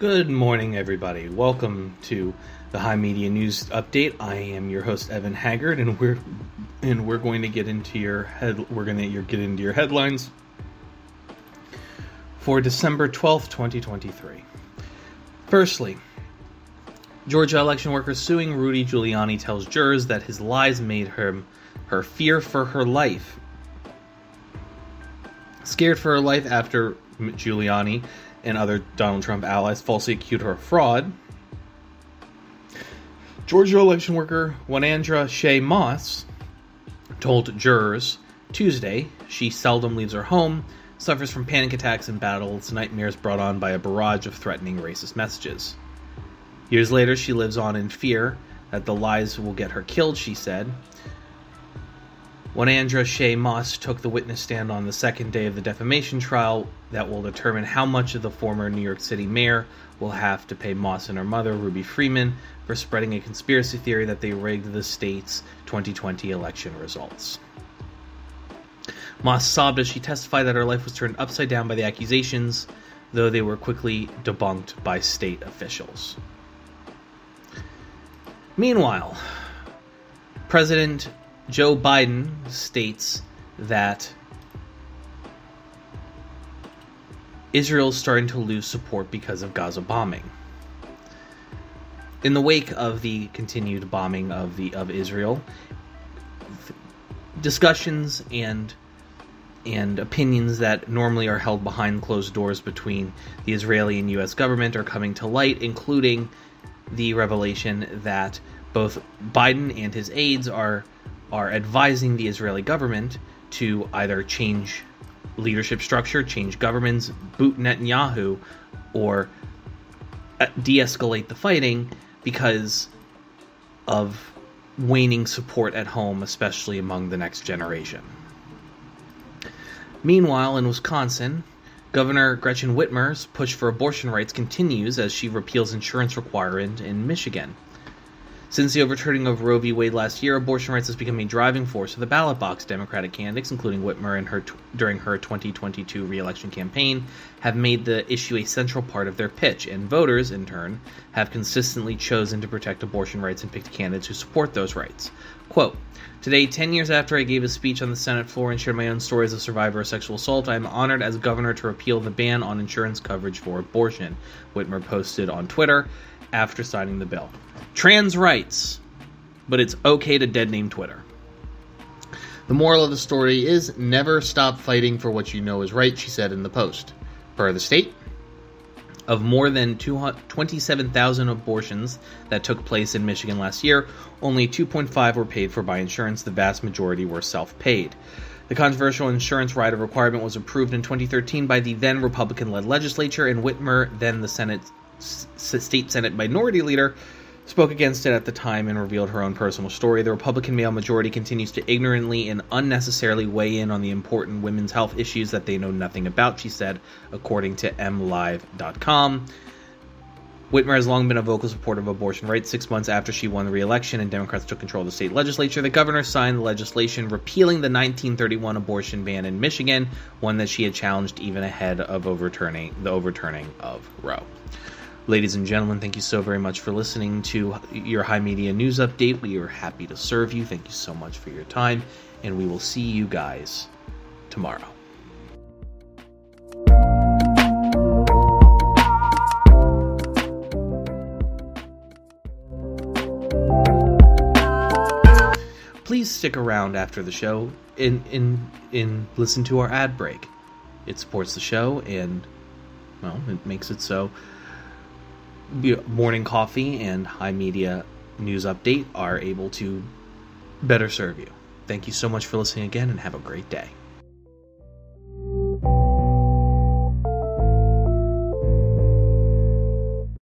Good morning, everybody. Welcome to the HI Media News Update. I am your host Evan Haggard, and we're and we're going to get into your head. We're going to get into your headlines for December twelfth, twenty twenty three. Firstly, Georgia election worker suing Rudy Giuliani tells jurors that his lies made her her fear for her life. Scared for her life after Giuliani and other Donald Trump allies falsely accused her of fraud. Georgia election worker Wandrea Shaye Moss told jurors Tuesday she seldom leaves her home, suffers from panic attacks and battles nightmares brought on by a barrage of threatening racist messages. Years later, she lives on in fear that the lies will get her killed, she said. Wandrea Shaye Moss took the witness stand on the second day of the defamation trial that will determine how much of the former New York City mayor will have to pay Moss and her mother, Ruby Freeman, for spreading a conspiracy theory that they rigged the state's 2020 election results. Moss sobbed as she testified that her life was turned upside down by the accusations, though they were quickly debunked by state officials. Meanwhile, President Joe Biden states that Israel's starting to lose support because of Gaza bombing. In the wake of the continued bombing of the of Israel, discussions and and opinions that normally are held behind closed doors between the Israeli and US government are coming to light, including the revelation that both Biden and his aides are are advising the Israeli government to either change leadership structure, change governments, boot Netanyahu, or uh, de escalate the fighting because of waning support at home, especially among the next generation. Meanwhile, in Wisconsin, Governor Gretchen Whitmer's push for abortion rights continues as she repeals insurance requirement in Michigan. Since the overturning of Roe v. Wade last year, abortion rights has become a driving force for the ballot box. Democratic candidates, including Whitmer in her during her 2022 reelection campaign, have made the issue a central part of their pitch, and voters, in turn, have consistently chosen to protect abortion rights and picked candidates who support those rights. Quote, Today, 10 years after I gave a speech on the Senate floor and shared my own story as a survivor of sexual assault, I am honored as governor to repeal the ban on insurance coverage for abortion, Whitmer posted on Twitter after signing the bill. Trans rights, but it's okay to dead name Twitter. The moral of the story is never stop fighting for what you know is right, she said in the post. Per the state, of more than 27,000 abortions that took place in Michigan last year, only 2.5 were paid for by insurance. The vast majority were self paid. The controversial insurance rider requirement was approved in 2013 by the then Republican led legislature, and Whitmer, then the Senate state Senate minority leader, spoke against it at the time and revealed her own personal story. The Republican male majority continues to ignorantly and unnecessarily weigh in on the important women's health issues that they know nothing about, she said, according to MLive.com. Whitmer has long been a vocal supporter of abortion rights. Six months after she won the re-election and Democrats took control of the state legislature, the governor signed the legislation repealing the 1931 abortion ban in Michigan, one that she had challenged even ahead of overturning the overturning of Roe. Ladies and gentlemen, thank you so very much for listening to your HI Media News Update. We are happy to serve you. Thank you so much for your time, and we will see you guys tomorrow. Please stick around after the show and, and, and listen to our ad break. It supports the show and, well, it makes it so morning coffee and HI Media news update are able to better serve you. Thank you so much for listening again and have a great day.